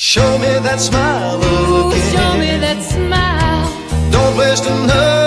Show me that smile again. Show me that smile. Don't waste another